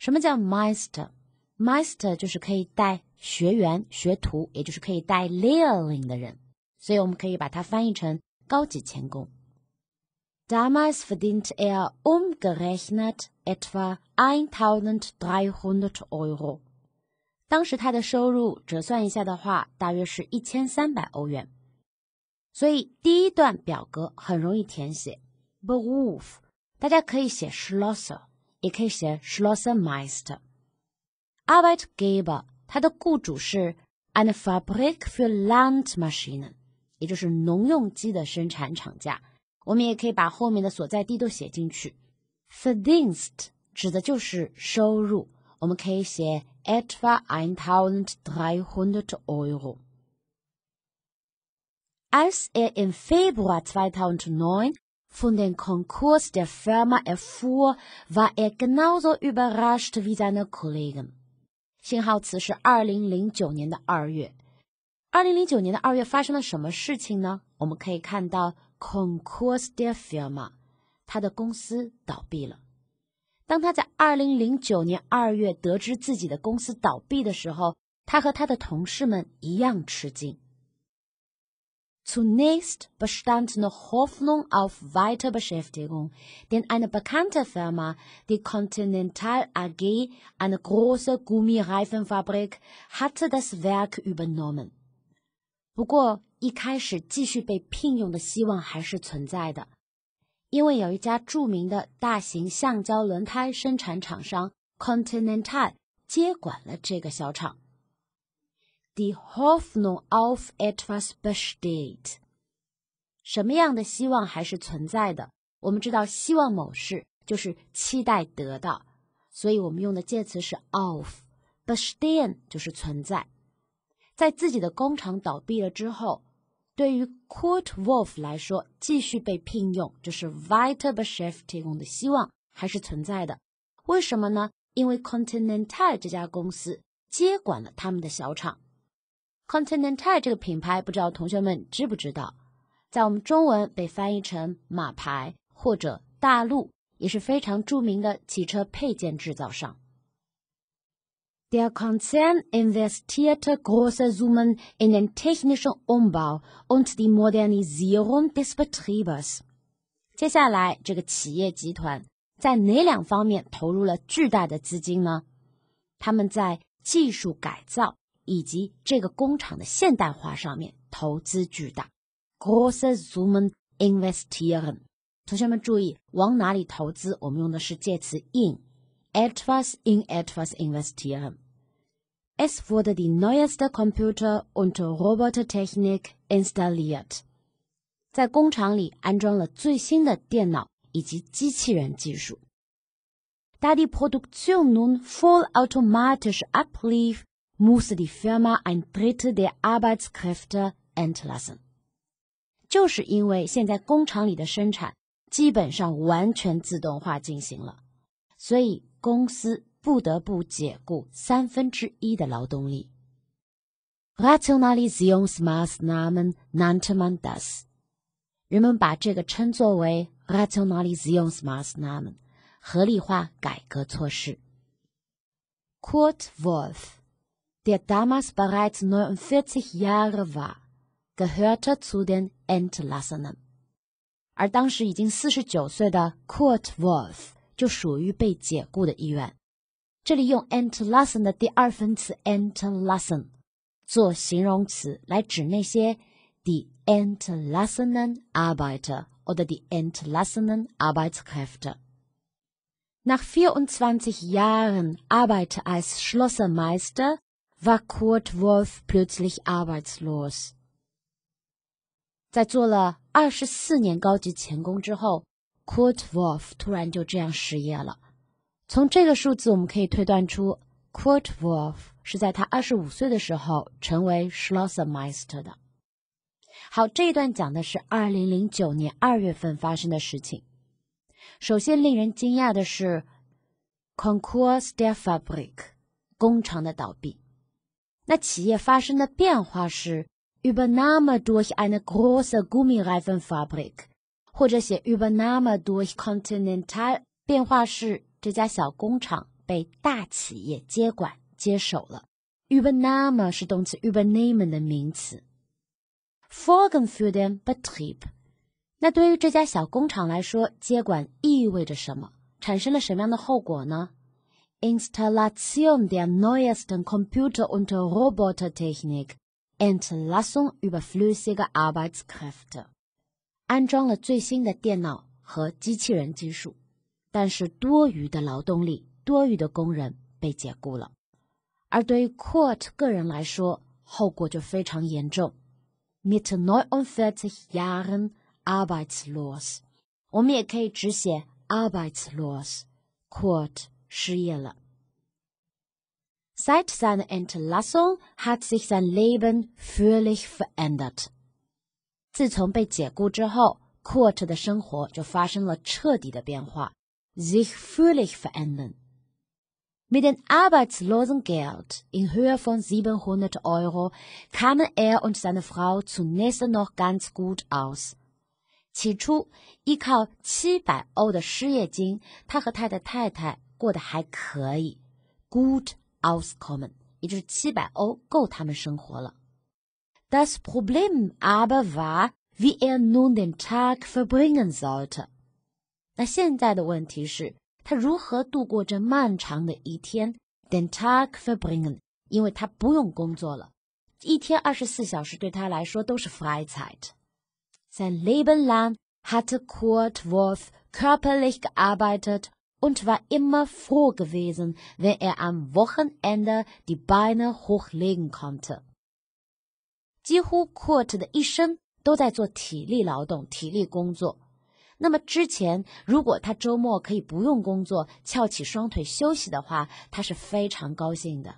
什么叫 Meister？Meister 就是可以带学员、学徒，也就是可以带 Lehrling 的人，所以我们可以把它翻译成高级钳工。Damals verdiente er umgerechnet etwa 1.300 Euro。当时他的收入折算一下的话，大约是一千三百欧元。所以第一段表格很容易填写，Beruf，大家可以写 Schlosser。也可以写 Schlossermeister。Arbeitgeber，他的雇主是 eine Fabrik für Landmaschinen，也就是农用机的生产厂家。我们也可以把后面的所在地都写进去。Verdienst 指的就是收入，我们可以写 etwa 1.300 Euro。Als er im Februar 2009 von dem Konkurs der Firma erfuhr, war er genauso überrascht wie seine Kollegen。信号词是二零零九年的二月。二零零九年的二月发生了什么事情呢？我们可以看到 Konkurs der Firma，他的公司倒闭了。 当他在二零零九年二月得知自己的公司倒闭的时候，他和他的同事们一样吃惊。Zunächst bestand noch Hoffnung auf Weiterbeschäftigung, denn eine bekannte Firma, die Continental AG, eine große Gummireifenfabrik, hatte das Werk übernommen. 不过，一开始继续被聘用的希望还是存在的，因为有一家著名的大型橡胶轮胎生产厂商 Continental 接管了这个小厂。Die Hoffnung auf etwas besteht。什么样的希望还是存在的？我们知道，希望某事就是期待得到，所以我们用的介词是 of，bestehen 就是存在。在自己的工厂倒闭了之后，对于 Kurt Wolf 来说，继续被聘用就是 weiter Beschäftigung 的希望还是存在的。为什么呢？因为 Continental 这家公司接管了他们的小厂。Continental 这个品牌，不知道同学们知不知道，在我们中文被翻译成马牌或者大陆，也是非常著名的汽车配件制造商。Der Konzern investierte große Summen in den technischen Umbau und die Modernisierung des Betriebes。接下来，这个企业集团在哪两方面投入了巨大的资金呢？他们在技术改造。以及这个工厂的现代化上面投资巨大，große Summen investieren。同学们注意，往哪里投资？我们用的是介词 in，etwas in etwas investieren。Es wurde die neueste Computer und Robotertechnik installiert。在工厂里安装了最新的电脑以及机器人技术。Da die Produktion nun vollautomatisch ablief, musste die Firma ein Drittel der Arbeitskräfte entlassen。就是因为现在工厂里的生产基本上完全自动化进行了，所以公司不得不解雇三分之一的劳动力。Rationalisierungsmaßnahmen nannte man das。人们把这个称作为 Rationalisierungsmaßnahmen，合理化改革措施。Kurt Wolf。der damals bereits 49 Jahre war, gehörte zu den Entlassenen. 而当时已经四十九岁的 Kurt Wolf 就属于被解雇的一员。这里用 entlassen 的第二分词 entlassen 做形容词来指那些 die entlassenen Arbeiter oder die entlassenen Arbeitskräfte. Nach 24 Jahren Arbeit als Schlossermeister war Kurt Wolf plötzlich arbeitslos. 在做了二十四年高级钳工之后，Kurt Wolf 突然就这样失业了。 从这个数字，我们可以推断出，Kurt Wolf 是在他二十五岁的时候成为 Schlossermeister 的。好，这一段讲的是二零零九年二月份发生的事情。首先，令人惊讶的是 c o n c o r s der Fabrik 工厂的倒闭。那企业发生的变化是 Übernahme durch eine große Gummireifenfabrik，或者写 Übernahme durch Continental，变化是这家小工厂被大企业接管接手了。Übernahme 是动词 Übernehmen 的名词。Folgen für den Betrieb。那对于这家小工厂来说，接管意味着什么？产生了什么样的后果呢？Installation der neuesten Computer und Robotertechnik, Entlassung überflüssiger Arbeitskräfte。安装了最新的电脑和机器人技术，但是多余的劳动力、多余的工人被解雇了。而对于 Court 个人来说，后果就非常严重。mit 49 Jahren arbeitslos。我们也可以只写 arbeitslos。Kurt 失业了。Seit seiner Entlassung hat sich sein Leben völlig verändert。自从被解雇之后，Kurt 的生活就发生了彻底的变化。sich völlig verändern。mit dem Arbeitslosengeld in Höhe von 700 Euro kamen er und seine Frau zunächst noch ganz gut aus. 起初，依靠七百欧的失业金，他和他的太太过得还可以，good auskommen，也就是七百欧够他们生活了。Das Problem aber war, wie er nun den Tag verbringen sollte。 那现在的问题是，他如何度过这漫长的一天？Den Tag verbringen，因为他不用工作了，一天二十四小时对他来说都是 Freizeit。Sein Leben lang hatte Kurt Wolf körperlich gearbeitet und war immer froh gewesen, wenn er am Wochenende die Beine hochlegen konnte。几乎 Kurt 的一生都在做体力劳动、体力工作。那么之前，如果他周末可以不用工作，翘起双腿休息的话，他是非常高兴的。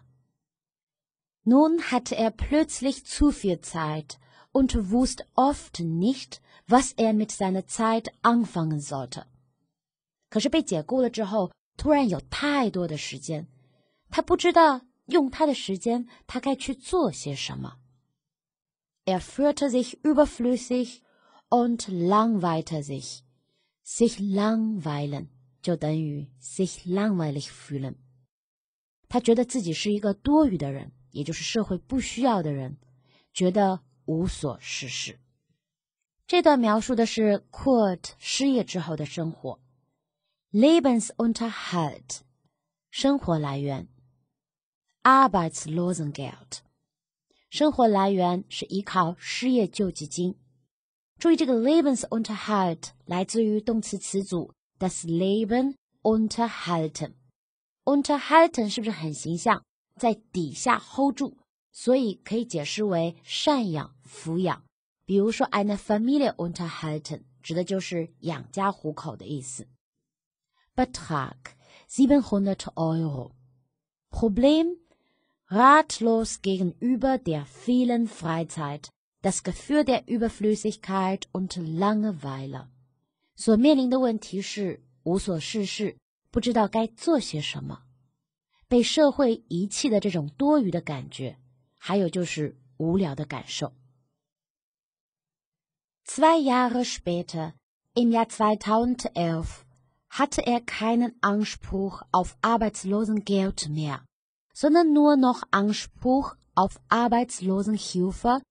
Nun hatte er plötzlich zu viel Zeit und wusste oft nicht, was er mit seiner Zeit anfangen sollte。可是被解雇了之后，突然有太多的时间，他不知道用他的时间，他该去做些什么。Er fühlte sich überflüssig und langweilte sich。Sich langweilen 就等于 sich langweilig fühlen。他觉得自己是一个多余的人，也就是社会不需要的人，觉得无所事事。这段描述的是 Kurt 失业之后的生活。Lebensunterhalt 生活来源，Arbeitslosengeld 生活来源是依靠失业救济金。注意，这个 Lebensunterhalt 来自于动词词组 das Leben unterhalten。unterhalten 是不是很形象？在底下 hold 住，所以可以解释为赡养、抚养。比如说，eine Familie unterhalten 指的就是养家糊口的意思。Betrag siebenhundert Euro。Problem ratlos gegenüber der vielen Freizeit。das Gefühl der Überflüssigkeit und Langeweile。所面临的问题是无所事事，不知道该做些什么，被社会遗弃的这种多余的感觉，还有就是无聊的感受。Zwei Jahre später, im Jahr 2011, hatte er keinen Anspruch auf Arbeitslosengeld mehr, sondern nur noch Anspruch auf Arbeitslosenhilfe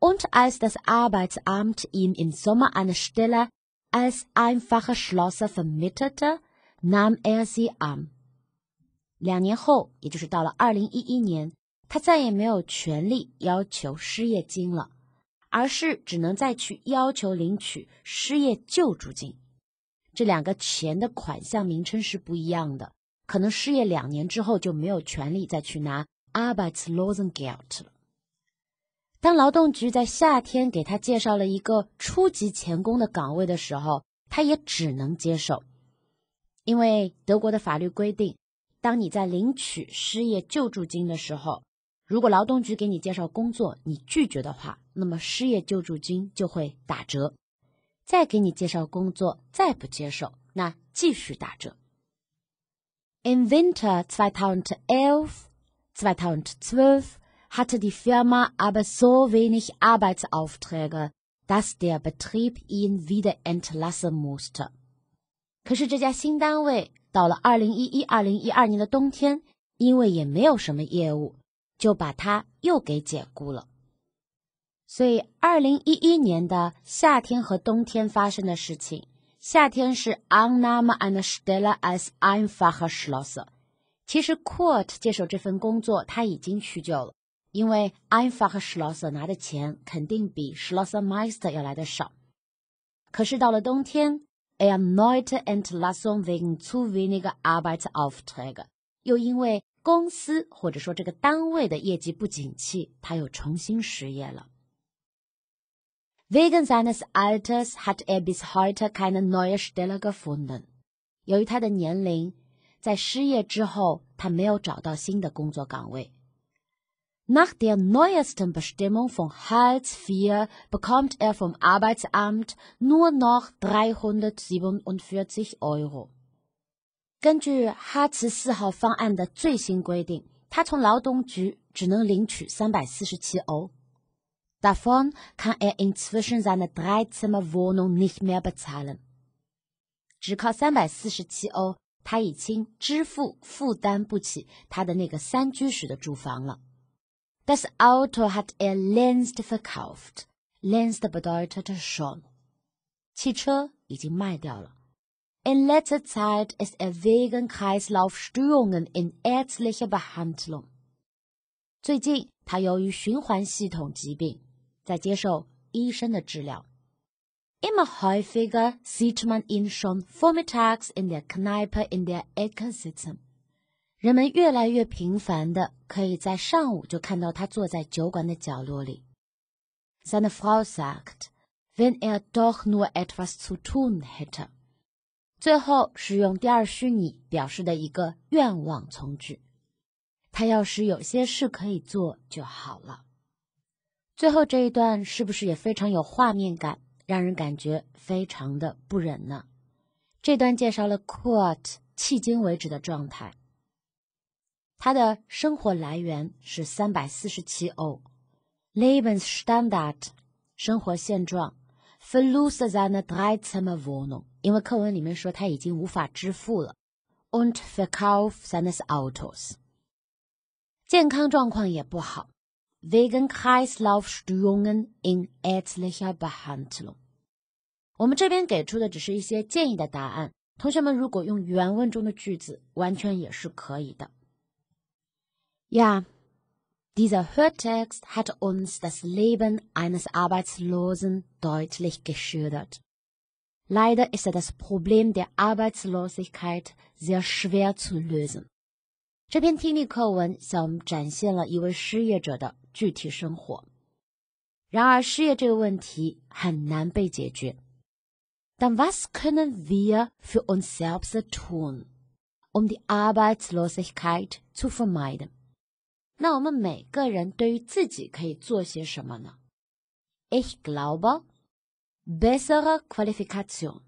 und als das Arbeitsamt ihm im Sommer eine Stelle als einfacher Schlosser vermittelte, nahm er sie an。两年后，也就是到了二零一一年，他再也没有权利要求失业金了，而是只能再去要求领取失业救助金。这两个钱的款项名称是不一样的，可能失业两年之后就没有权利再去拿 Arbeitslosengeld 了。当劳动局在夏天给他介绍了一个初级钳工的岗位的时候，他也只能接受，因为德国的法律规定，当你在领取失业救助金的时候，如果劳动局给你介绍工作，你拒绝的话，那么失业救助金就会打折；再给你介绍工作，再不接受，那继续打折。In Winter 2011, 2012. Hatte die Firma aber so wenig Arbeitsaufträge, dass der Betrieb ihn wieder entlassen musste。可是这家新单位到了二零一一、二零一二年的冬天，因为也没有什么业务，就把他又给解雇了。所以，二零一一年的夏天和冬天发生的事情，夏天是 Annahme einer Stelle als einfacher Schlosser。其实 Court 接手这份工作，他已经去就了。因为 Einfach Schlosser 拿的钱肯定比 Schlossermeister 要来的少。可是到了冬天，erneute Entlassung wegen zu weniger Arbeitsaufträge，又因为公司或者说这个单位的业绩不景气，他又重新失业了。Wegen seines Alters hat er bis heute keine neue Stelle gefunden。由于他的年龄，在失业之后，他没有找到新的工作岗位。Nach der neuesten Bestimmung von Hartz IV bekommt er vom Arbeitsamt nur noch 347 Euro。根据哈茨四号方案的最新规定，他从劳动局只能领取三百四十七欧。Davon kann er inzwischen seine Dreizimmerwohnung nicht mehr bezahlen。只靠三百四十七欧，他已经支付负担不起他的那个三居室的住房了。Das Auto hat er längst verkauft. Längst bedeutet schon. 汽车已经卖掉了。In letzter Zeit ist er wegen Kreislaufstörungen in ärztlicher Behandlung. 最近，他由于循环系统疾病，在接受医生的治疗。Immer häufiger sieht man ihn schon vormittags in der Kneipe in der Ecke sitzen. 人们越来越频繁的可以在上午就看到他坐在酒馆的角落里。Seine Frau sagt, wenn er doch nur etwas zu tun hätte。最后是用第二虚拟表示的一个愿望从句。他要是有些事可以做就好了。最后这一段是不是也非常有画面感，让人感觉非常的不忍呢？这段介绍了 Kurt 迄今为止的状态。他的生活来源是三百四十七欧，Lebensstandard 生活现状，Verlust seine Dreizimmerwohnung，因为课文里面说他已经无法支付了，und Verkauf seines Autos，健康状况也不好，wegen Kreislaufstörungen in ärztlicher Behandlung。我们这边给出的只是一些建议的答案，同学们如果用原文中的句子，完全也是可以的。Ja, dieser Hörtext hat uns das Leben eines Arbeitslosen deutlich geschildert. Leider ist das Problem der Arbeitslosigkeit sehr schwer zu lösen. 这篇听力课文向我们展现了一位失业者的具体生活。然而，失业这个问题很难被解决。Dann was können wir für uns selbst tun, um die Arbeitslosigkeit zu vermeiden? 那我们每个人对于自己可以做些什么呢？Ich glaube, bessere Qualifikation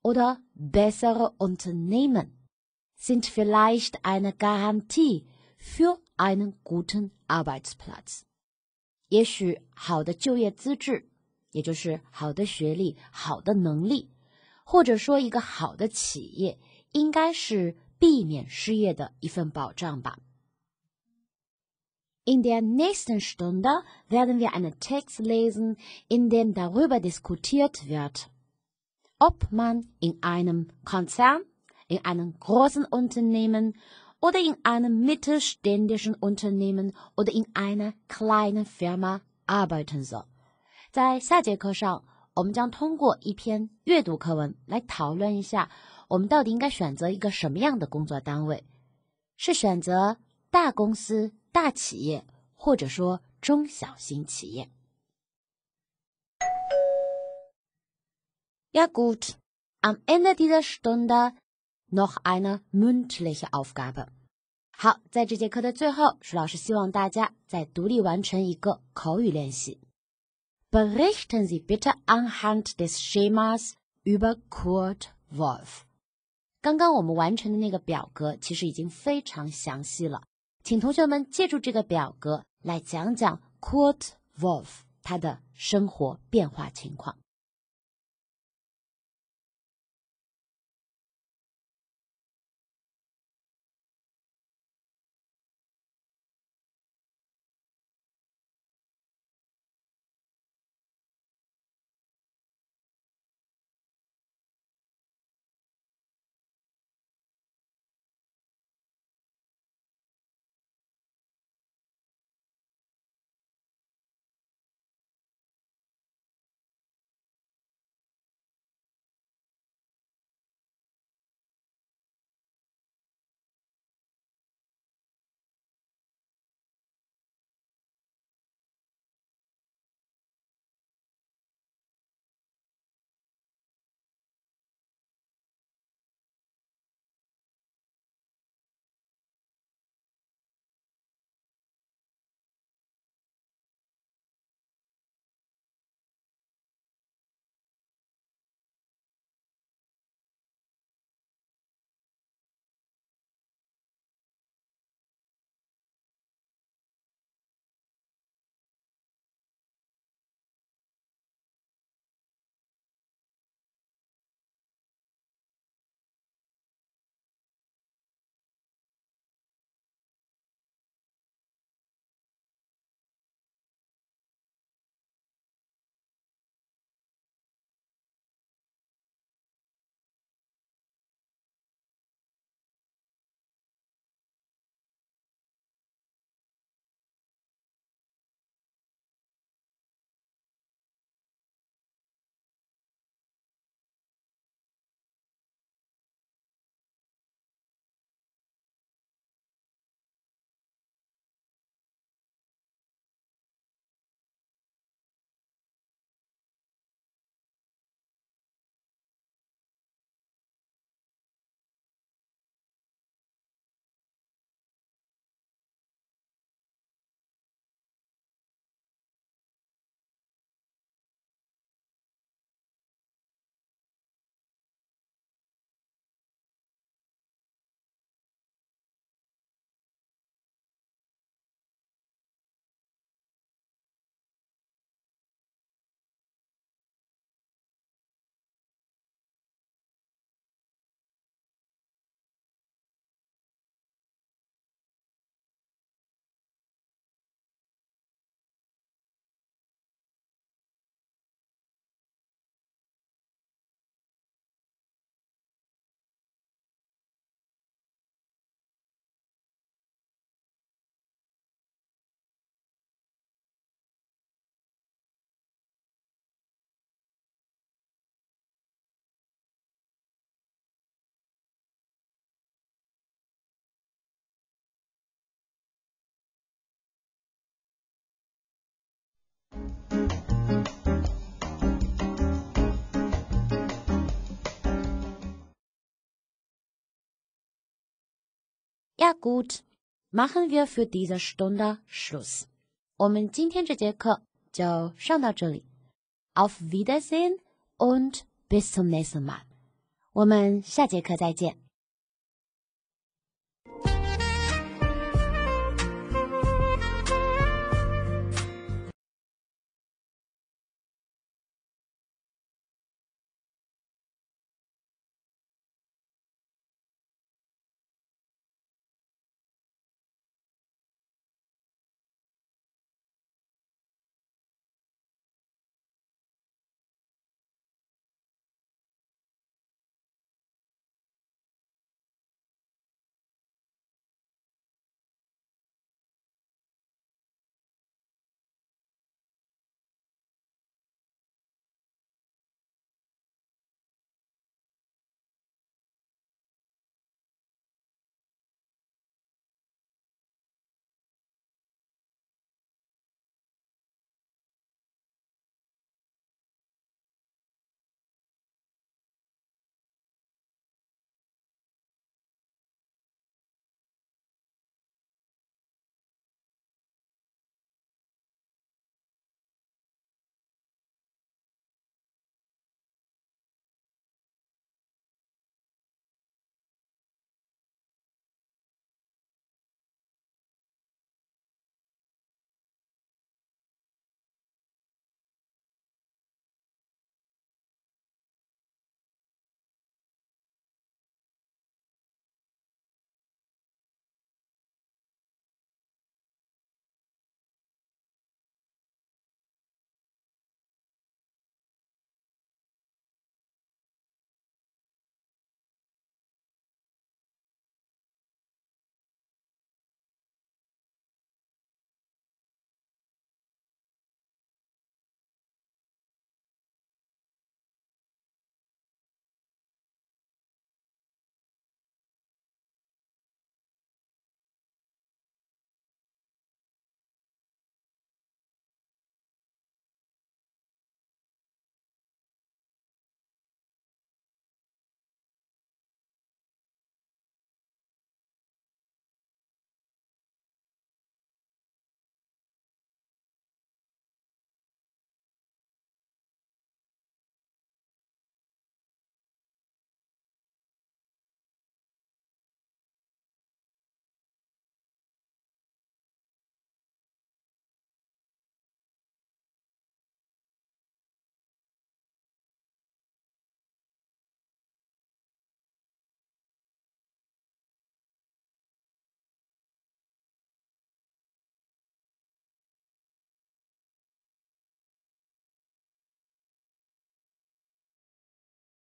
oder bessere Unternehmen sind vielleicht eine Garantie für einen guten Arbeitsplatz。也许好的就业资质，也就是好的学历、好的能力，或者说一个好的企业，应该是避免失业的一份保障吧。In der nächsten Stunde werden wir einen Text lesen, in dem darüber diskutiert wird. ob man in einem Konzern, in einem großen Unternehmen oder in einem mittelständischen Unternehmen oder in einer kleinen Firma arbeiten soll。在下节课上，我们将通过一篇阅读课文来讨论一下，我们到底应该选择一个什么样的工作单位？是选择 大公司、大企业，或者说中小型企业？Ja gut, am Ende dieser Stunde noch eine mündliche Aufgabe. 好，在这节课的最后，舒老师希望大家再独立完成一个口语练习。Berichten Sie bitte anhand des Schemas über Kurt Wolf。刚刚我们完成的那个表格其实已经非常详细了，请同学们借助这个表格来讲讲 Kurt Wolf 他的生活变化情况。Ja gut, machen wir für diese Stunde Schluss. 我们今天这节课就上到这里。Auf Wiedersehen und bis zum nächsten Mal. 我们下节课再见。